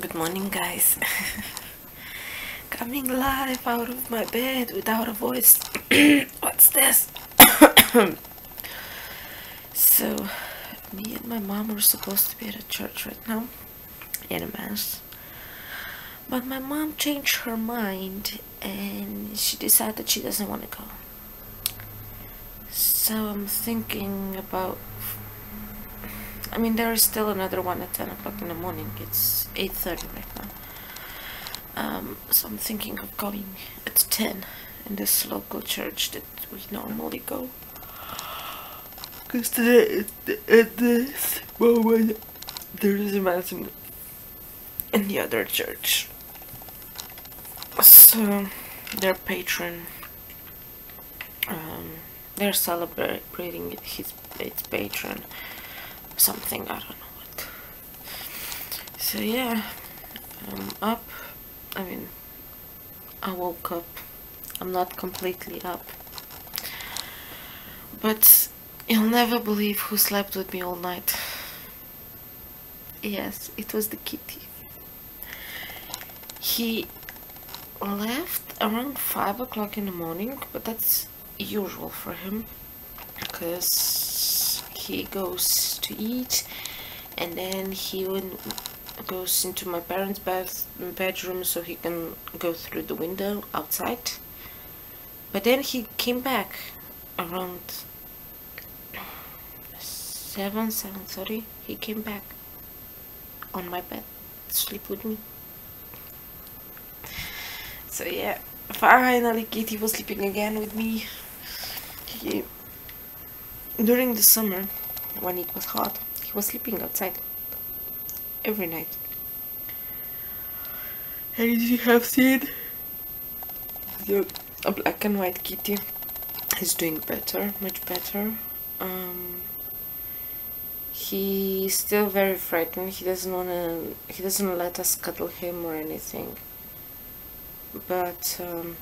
Good morning, guys. Coming live out of my bed without a voice. What's this? so, me and my mom were supposed to be at a church right now in a mass. But my mom changed her mind and she decided she doesn't want to go. So I'm thinking about I mean, there is still another one at 10 o'clock in the morning. It's 8.30 right now. Um, so I'm thinking of going at 10 in this local church that we normally go. Because today, at this moment, there is a mass in, in the other church. So, their patron, um, they're celebrating his, its patron something, I don't know what. So yeah, I'm up. I mean, I woke up. I'm not completely up. But you'll never believe who slept with me all night. Yes, it was the kitty. He left around 5 o'clock in the morning, but that's usual for him because he goes to eat and then he goes into my parents' bath bedroom so he can go through the window outside. But then he came back around seven, seven thirty. He came back on my bed sleep with me. So yeah, finally Kitty was sleeping again with me. He, during the summer, when it was hot, he was sleeping outside every night. And you have seen the a black and white kitty is doing better, much better. Um, he's still very frightened. He doesn't wanna. He doesn't let us cuddle him or anything. But um,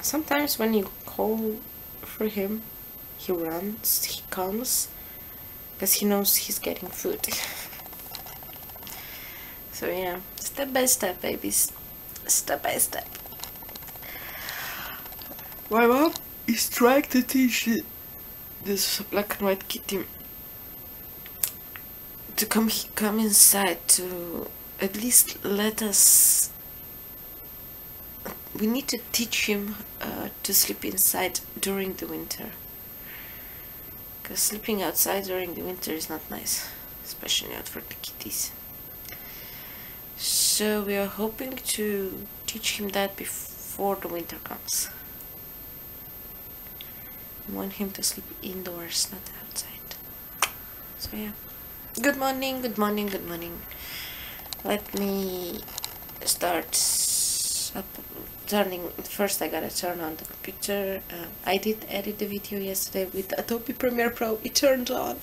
sometimes when you call for him, he runs, he comes, because he knows he's getting food. so yeah, step by step, babies. Step by step. My mom is trying to teach this black and white kitty to come come inside to at least let us we need to teach him uh, to sleep inside during the winter because uh, sleeping outside during the winter is not nice, especially not for the kitties. So we are hoping to teach him that before the winter comes. I want him to sleep indoors, not outside. So yeah. Good morning, good morning, good morning. Let me start up turning first I gotta turn on the computer uh, I did edit the video yesterday with Adobe Premiere Pro it turned on.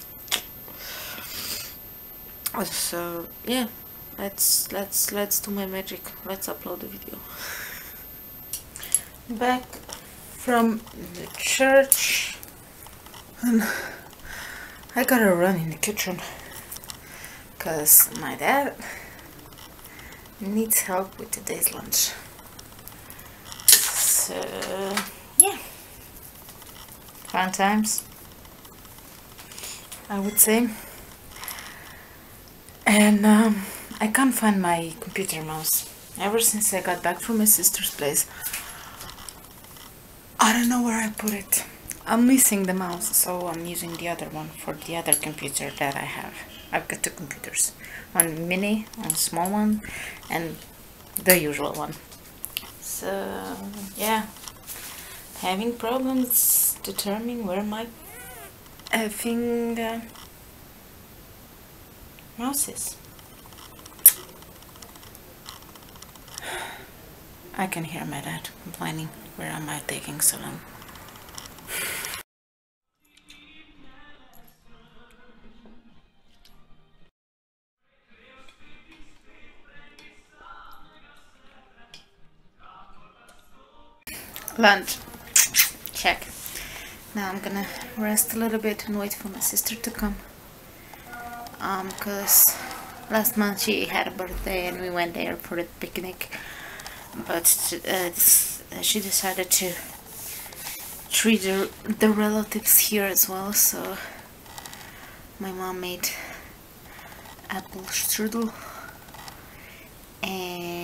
So yeah let's let's let's do my magic let's upload the video. Back from the church and I gotta run in the kitchen because my dad needs help with today's lunch so yeah. Fun times. I would say. And um, I can't find my computer mouse. Ever since I got back from my sister's place I don't know where I put it. I'm missing the mouse so I'm using the other one for the other computer that I have. I've got two computers one mini one small one and the usual one so yeah having problems determining where my uh, mouse is. I can hear my dad complaining where am I taking so long lunch. Check. Now I'm gonna rest a little bit and wait for my sister to come. Um because last month she had a birthday and we went there for a picnic. But uh, she decided to treat the, the relatives here as well so my mom made apple strudel and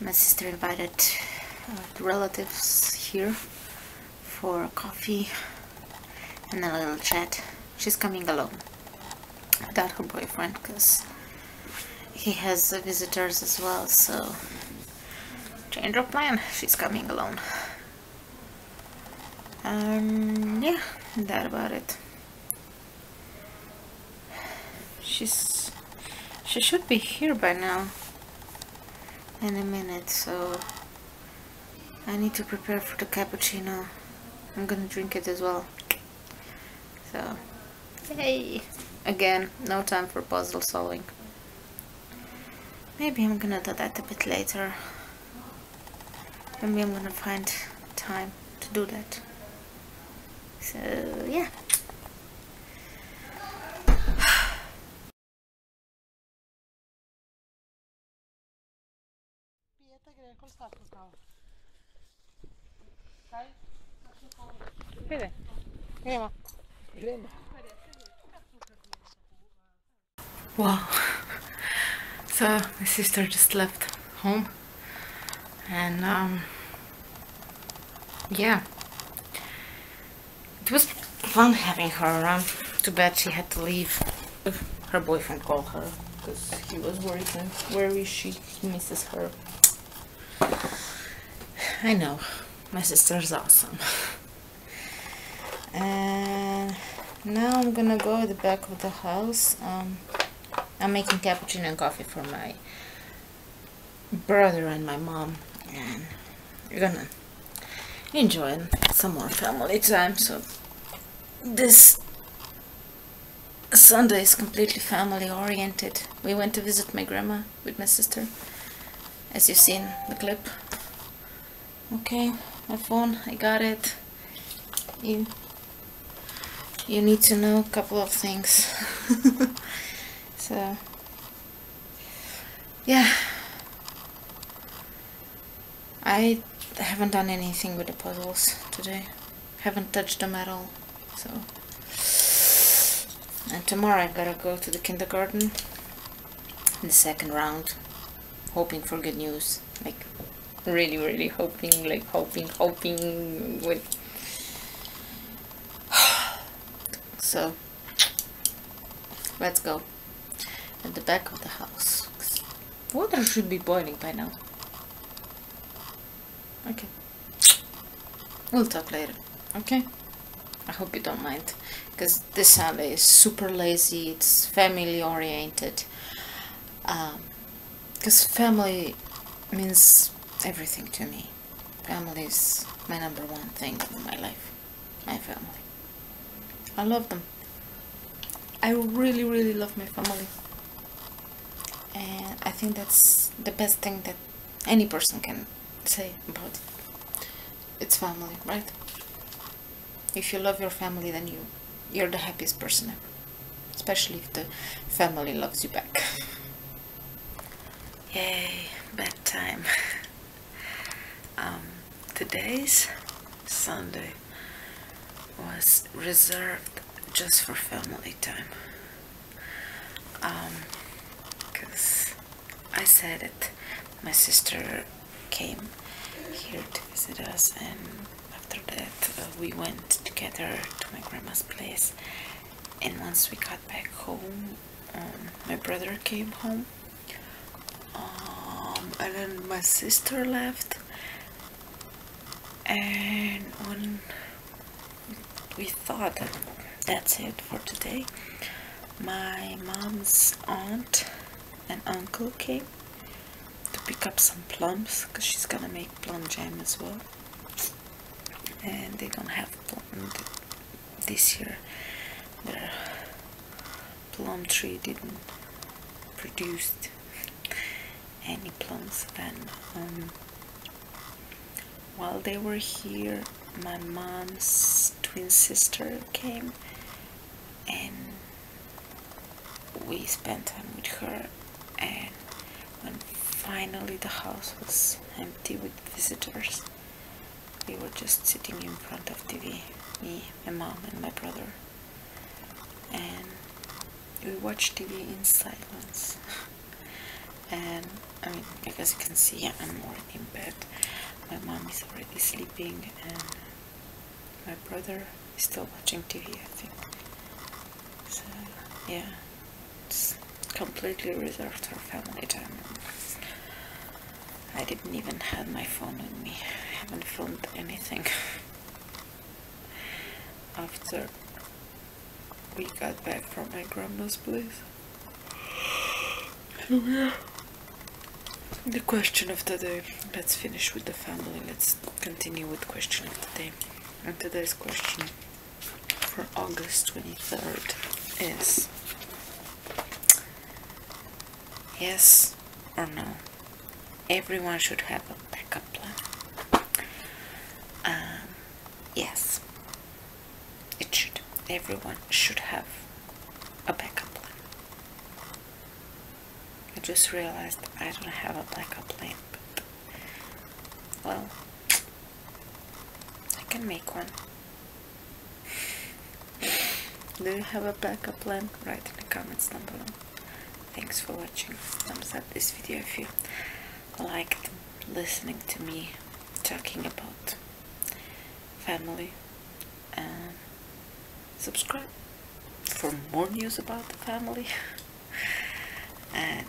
my sister invited uh, relatives here for coffee and a little chat. She's coming alone without her boyfriend because he has visitors as well so change of plan she's coming alone. Um yeah that about it. She's she should be here by now in a minute so I need to prepare for the cappuccino. I'm gonna drink it as well. So hey again no time for puzzle solving. Maybe I'm gonna do that a bit later. Maybe I'm gonna find time to do that. So yeah Wow. So my sister just left home. And um yeah. It was fun having her around. Too bad she had to leave. Her boyfriend called her because he was worried and where is she? He misses her I know. My sister is awesome. And now I'm gonna go to the back of the house. Um, I'm making cappuccino and coffee for my brother and my mom. And we're gonna enjoy some more family time. So this Sunday is completely family oriented. We went to visit my grandma with my sister as you've seen the clip okay my phone I got it. You you need to know a couple of things. So yeah. I haven't done anything with the puzzles today. Haven't touched them at all so. And tomorrow I gotta go to the kindergarten. In the second round hoping for good news like really really hoping like hoping hoping with so let's go. At the back of the house. Water should be boiling by now. Okay. We'll talk later. Okay? I hope you don't mind. Because this alley is super lazy. It's family oriented Um, because um, family means everything to me family is my number one thing in my life my family I love them. I really, really love my family. And I think that's the best thing that any person can say about it. It's family, right? If you love your family, then you, you're the happiest person ever. Especially if the family loves you back. Yay, bedtime. um, today's Sunday was reserved just for family time. Um, because I said it, my sister came here to visit us, and after that, uh, we went together to my grandma's place. And once we got back home, um, my brother came home, um, and then my sister left. And when we thought that that's it for today. My mom's aunt and uncle came to pick up some plums because she's gonna make plum jam as well. And they're gonna have plum this year. Their plum tree didn't produce any plums then. Um, while they were here, my mom's twin sister came and we spent time with her. And when finally the house was empty with visitors we were just sitting in front of TV me my mom and my brother. And we watched TV in silence. And I mean as you can see I'm already in bed my mom is already sleeping and my brother is still watching TV I think. So yeah it's completely reserved for family time. I didn't even have my phone with me. I haven't filmed anything. After we got back from my grandma's place. So yeah the question of the day. Let's finish with the family. Let's continue with question of the day. And today's question for August 23rd is yes or no? Everyone should have a backup plan. Um, yes. It should. Everyone should have a backup plan I just realized I don't have a backup plan well I can make one do you have a backup plan? Write in the comments down below. Thanks for watching. Thumbs up this video if you liked listening to me talking about family and subscribe for more news about the family and